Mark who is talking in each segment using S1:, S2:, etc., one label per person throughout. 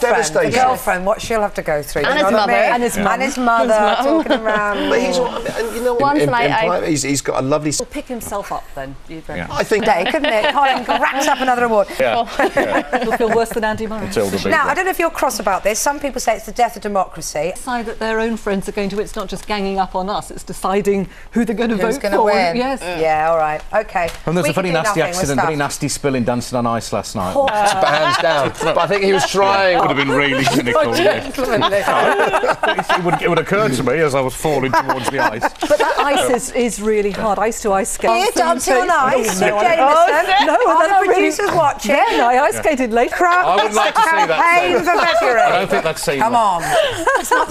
S1: girlfriend, the
S2: devastating.
S1: girlfriend, what she'll have to go through.
S3: And his
S1: know what I
S3: mother. And his
S1: And his mother
S3: His mum.
S1: talking around.
S2: But he's, you know, what,
S3: One
S2: in, in
S3: night
S2: private, he's, he's got a lovely.
S4: He'll pick himself up then, you'd.
S2: I think
S1: day, couldn't it? Colin racks up another award.
S4: He'll feel worse than Andy Murray.
S1: Now, I don't know if you're cross about this. Some people say it's the death of democracy.
S4: Decide that their own friends are going to. It's not just ganging up on us. It's deciding who they're going to
S1: Who's
S4: vote
S1: going to
S4: for.
S1: win?
S4: Yes. Mm.
S1: Yeah, all right. Okay.
S5: And there's
S1: We
S5: a
S1: can
S5: very nasty accident, very
S1: stuff.
S5: nasty spill in Dancing on Ice last night.
S2: hands down. But I think he was trying.
S5: Would have been really cynical. yeah. it, would, it would occur to me as I was falling towards the ice.
S4: But that ice is, is really hard. Ice to ice skate.
S1: Here, dancing on ice,
S4: No,
S1: with
S4: I-
S1: Jameson.
S4: no,
S1: Are
S4: that's
S1: the
S4: really-
S1: producers watching?
S4: Then I ice skated later.
S1: Crap,
S5: I would like to see that.
S1: for February.
S5: I don't think that's seamless.
S1: Come on.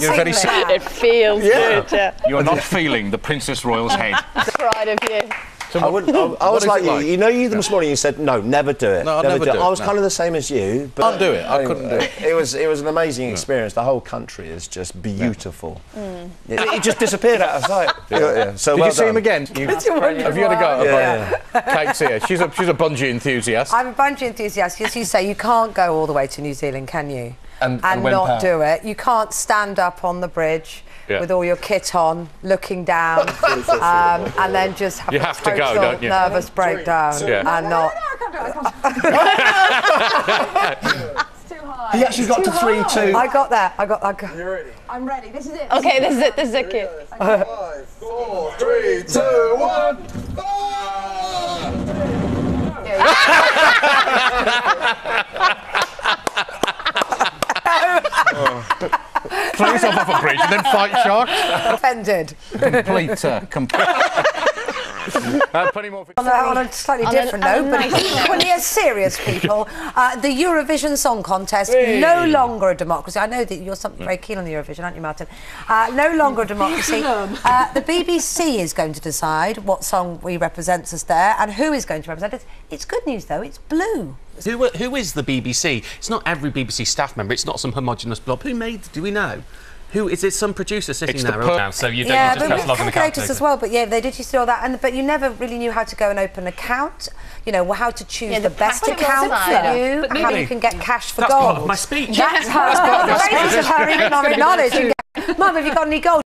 S5: You're very
S1: seamless.
S3: It feels good, yeah.
S5: You're not feeling the Princess Royal's head.
S3: Proud of you.
S5: So
S2: I, wouldn't, I, I was
S5: is
S2: like, you. You know, you this morning you said no, never do it.
S5: No, I'd never do it,
S2: I was
S5: no.
S2: kind of the same as you. But
S5: Can't do it, I couldn't do it.
S2: It was it was an amazing experience. The whole country is just beautiful. Mm. It, it just disappeared out of sight. Yeah. yeah. So
S5: Did
S2: well
S5: you see him
S2: done.
S5: again? You, have you had a go?
S2: Yeah.
S5: Kate's here. She's a, she's a bungee enthusiast.
S1: I'm a bungee enthusiast. As you say, you can't go all the way to New Zealand, can you?
S2: And- and went
S1: not
S2: past.
S1: do it. You can't stand up on the bridge
S5: Yeah.
S1: with all your kit on, looking down, um, and then just have
S5: You
S1: a
S5: have to go, don't you?
S1: nervous breakdown
S5: Yeah.
S1: and not.
S2: He actually got to three two.
S1: I got that. I got. I got.
S6: I'm ready. This is it.
S3: Okay, this is it. This is it, cute.
S7: Five, four, three, two, one.
S5: Please yourself off a bridge and then fight sharks.
S1: offended.
S5: Complete. Uh, complete. Uh, plenty more.
S1: on, a, on a slightly
S3: On
S1: different
S3: a
S1: note, but
S3: nice
S1: equally as serious, people. Uh, the Eurovision Song Contest, no longer a democracy. I know that you're something very keen on the Eurovision, aren't you, Martin? Uh, no longer a democracy. Uh, the BBC is going to decide what song we represents us there and who is going to represent us. It's good news, though. It's blue.
S8: Who, who is the BBC? It's not every BBC staff member. It's not some homogenous blob. Who made? Do we know? Who is it? Some producer sitting
S5: It's the
S8: there.
S5: per-
S8: now, so you don't
S1: yeah,
S8: you
S1: but
S8: just press
S1: with
S8: log in the
S1: calculators
S8: calculator.
S1: as well. But yeah, they did used to do all that, and but you never really knew how to go and open an account. You know how to choose
S3: Yeah,
S1: the,
S3: the
S1: best account
S3: side.
S1: for you,
S8: But
S1: how you can get cash for
S8: That's
S1: gold.
S8: part of my speech.
S1: That's her. the basis of her economic knowledge. You get- Mum, have you got any gold?